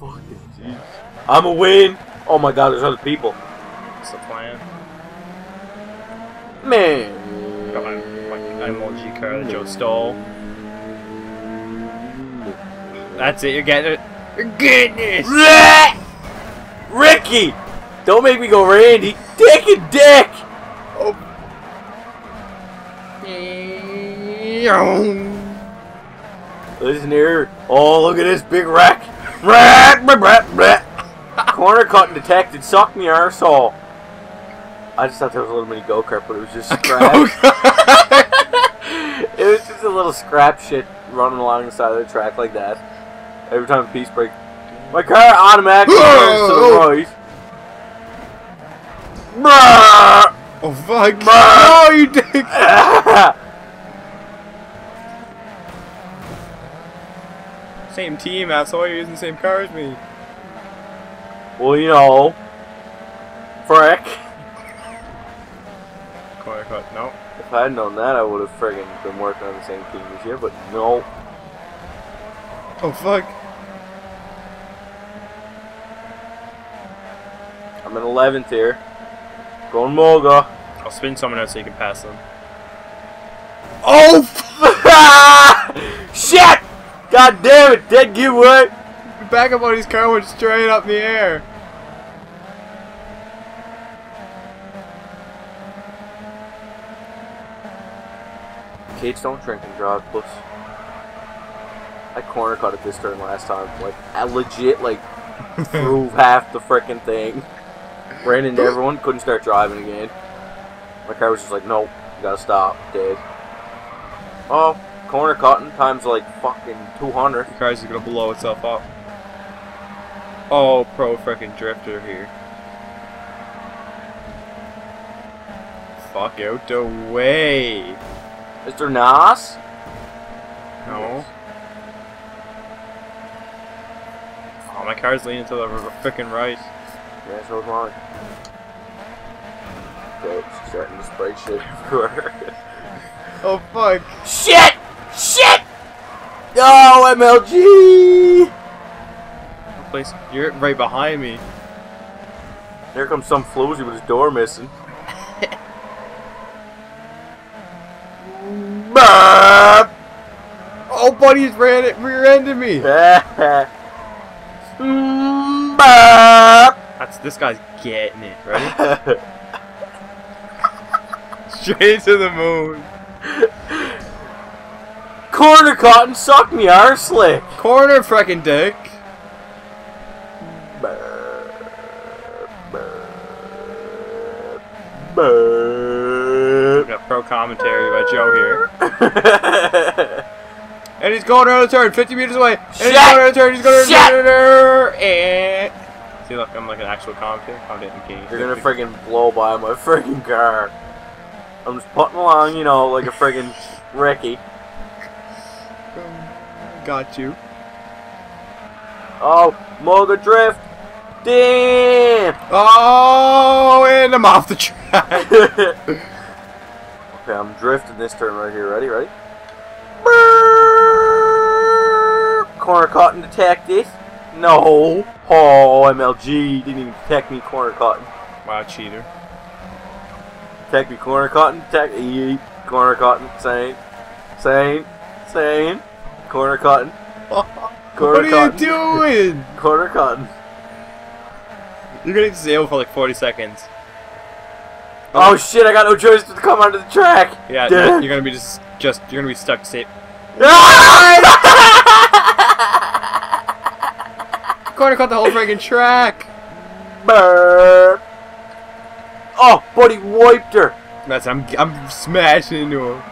Fucking jeez. I'm a win. Oh my god, there's other people. What's the plan? Man. Got my fucking MLG car that Joe stole. That's it, you're getting it. You're getting it! Ricky! Don't make me go Randy. Dick and dick! Oh. Listen here. Oh, look at this big wreck. Blah, blah. Corner cutting detected. Suck me arsehole. I just thought there was a little mini go kart, but it was just scrap. it was just a little scrap shit running along the side of the track like that. Every time a piece break, my car automatically turns to the right. Oh fuck! No, oh, you dick! Same team, asshole. You're using the same car as me. well, you know, frick. Corner cut. No. If I had known that, I would have friggin' been working on the same team as you, but no. Oh fuck! I'm in 11th here. Going Moga. I'll spin someone out so you can pass them. Oh! Shit! God damn it, did dead giveaway! Back up on his car went straight up in the air. Kids don't drink and drive, plus. I corner cut at this turn last time. Like, I legit, like, threw half the frickin' thing. Ran into everyone, couldn't start driving again. My car was just like, nope, you gotta stop, dead. Oh, corner cutting times like fucking 200. Your car's gonna blow itself up. Oh, pro freaking drifter here. Fuck out the way. Mr. Nas? No. Oh, my car's leaning to the freaking right. Yeah, so mine. Okay, she's starting to spray shit everywhere. Oh fuck. Shit! Oh, MLG! Place, you're right behind me. Here comes some floozy with his door missing. Burp! Oh, buddy's ran it, rear-ended me. Burp! That's this guy's getting it. Ready? Straight to the moon. Corner cotton, suck me arse slick. Corner freaking dick. Burp. We got pro commentary by Joe here. And he's going around the turn, 50 meters away. And he's going around the turn, he's going around Shit! the turn. And... See, look, I'm like an actual commentator. Commentating king. You're gonna friggin' blow by my friggin' car. I'm just putting along, you know, like a friggin' Ricky. Got you. Oh, Moga Drift! Damn! Oh, and I'm off the track. okay, I'm drifting this turn right here. Ready? Ready? Corner cotton detected. No. Oh, MLG didn't even detect me. Corner cotton. wow, cheater. Detect me. Corner cotton. Detect. Corner cotton. Sane. Sane. Sane. Corner cotton. Corner what are cotton. you doing? Corner cotton. You're gonna sail for like 40 seconds. Oh shit! I got no choice but to come onto the track. Yeah, Duh. you're gonna be just, just, you're gonna be stuck safe. Corner cut the whole friggin' track. Burp. Oh, buddy wiped her. That's, I'm, I'm smashing into him.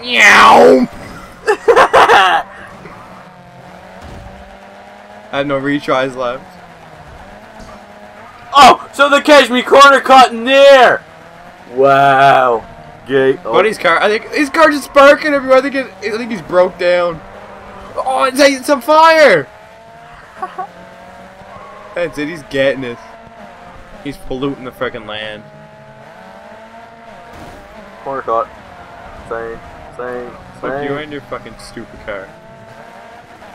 Meow. I had no retries left. oh, so they catch me corner cutting there. Wow. Gay. Oh. Buddy's car, I think his car just sparking everywhere. I think it, I think he's broke down. Oh, it's, it's on fire. That's it. He's getting it. He's polluting the freaking land. corner cut. Same. Same. Fuck you and your fucking stupid car.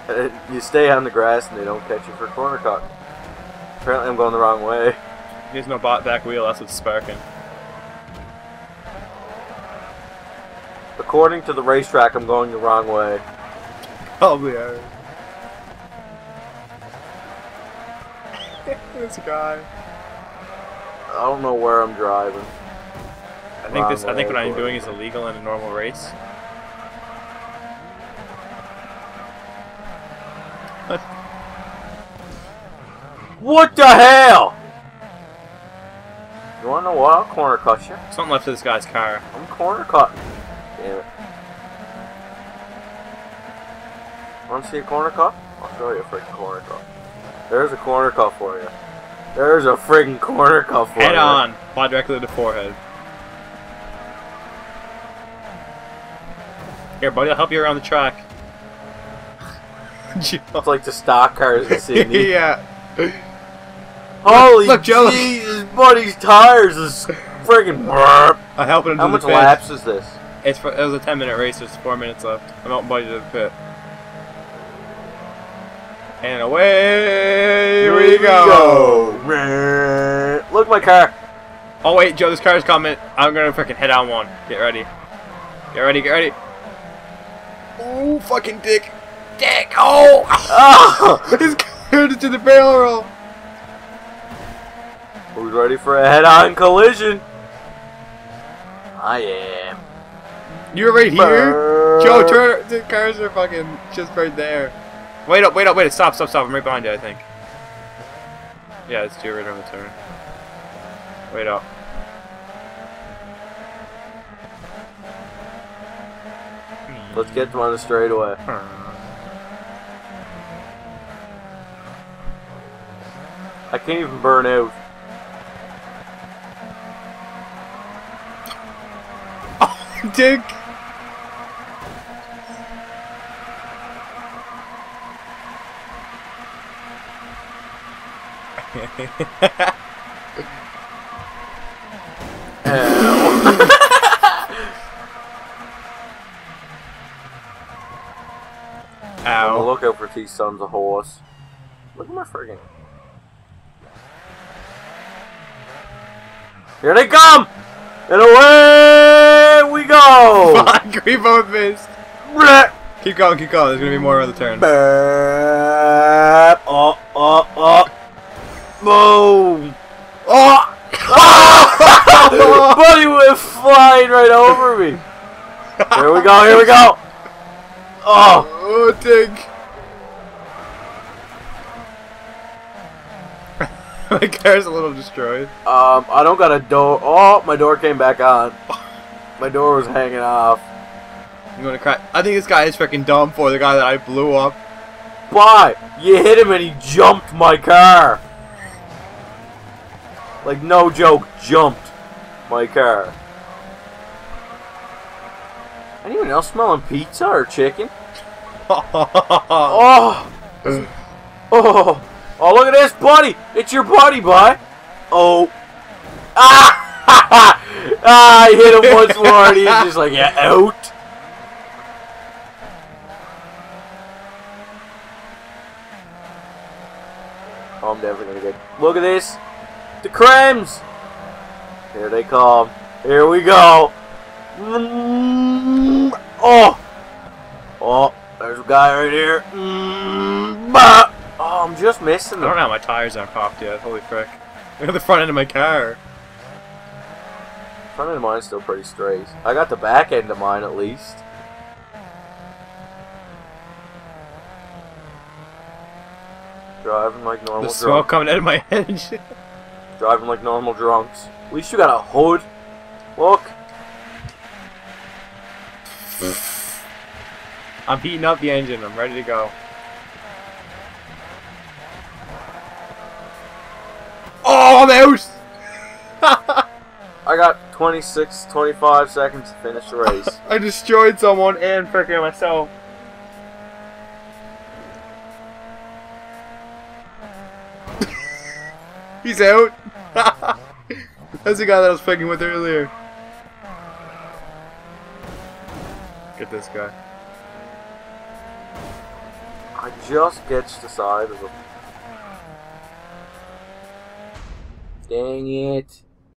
Uh, You stay on the grass and they don't catch you for corner cock. Apparently, I'm going the wrong way. There's no bot back wheel. That's what's sparking. According to the racetrack, I'm going the wrong way. Probably are. this guy. I don't know where I'm driving. I think this. I think what I'm doing is illegal in a normal race. What the hell? You wanna know what? I'll corner cut you. Something left of this guy's car. I'm corner cut. Damn it. Wanna see a corner cut? I'll show you a freaking corner cut. There's a corner cut for you. There's a freaking corner cut for Head you. on. Fly directly to the forehead. Here, buddy. I'll help you around the track. It's like the stock cars in Sydney. yeah. Holy Look, Joe. Jesus, buddy's tires is freaking burp. I help him How to much pit. laps is this? It's for, it was a 10 minute race. There's four minutes left. I'm out buddy to the pit. And away Here we go. Look my car. Oh wait, Joe, this car's coming. I'm gonna freaking head on one. Get ready. Get ready. Get ready. Oh, fucking dick. Dick. Oh. Oh! His car into the barrel roll. Who's ready for a head-on collision? I am. You're right here. Burp. Joe, turn. The cars are fucking just right there. Wait up, wait up, wait up. Stop, stop, stop. I'm right behind you, I think. Yeah, it's two right on the turn. Wait up. Let's get them on the straightaway. I can't even burn out. Oh, Dick. Ow. Ow. Look out for these sons of horse. Look at my friggin'. Here they come! And away we go! Fuck, both missed. Keep going, keep going. There's gonna be more on the turn. Oh, oh, oh. Boom! Oh! Buddy went flying right over me. Here we go, here we go. Oh, Oh, Dick. My car's a little destroyed. um, I don't got a door. Oh, my door came back on. My door was hanging off. I'm gonna cry. I think this guy is freaking dumb for the guy that I blew up. Why? You hit him and he jumped my car. Like, no joke, jumped my car. Anyone else smelling pizza or chicken? Oh! Oh! Oh, look at this, buddy! It's your buddy, bud! Oh. Ah! Ah, I hit him once more and he's just like, yeah, out. Oh, I'm definitely gonna get. Look at this! The crems! Here they come. Here we go! Mm, Oh! Oh, there's a guy right here. Mm. Oh, I'm just missing them. I don't know how my tires aren't popped yet. Holy frick. Look at the front end of my car. Front end of mine's still pretty straight. I got the back end of mine at least. Driving like The normal smoke drunks. coming out of my head. Driving like normal drunks. At least you got a hood. Look. I'm heating up the engine. I'm ready to go. Oh, I'm out! I got 26, 25 seconds to finish the race. I destroyed someone and freaking myself. He's out. That's the guy that I was fucking with earlier. Get this guy. I just gets the side of him. Dang it.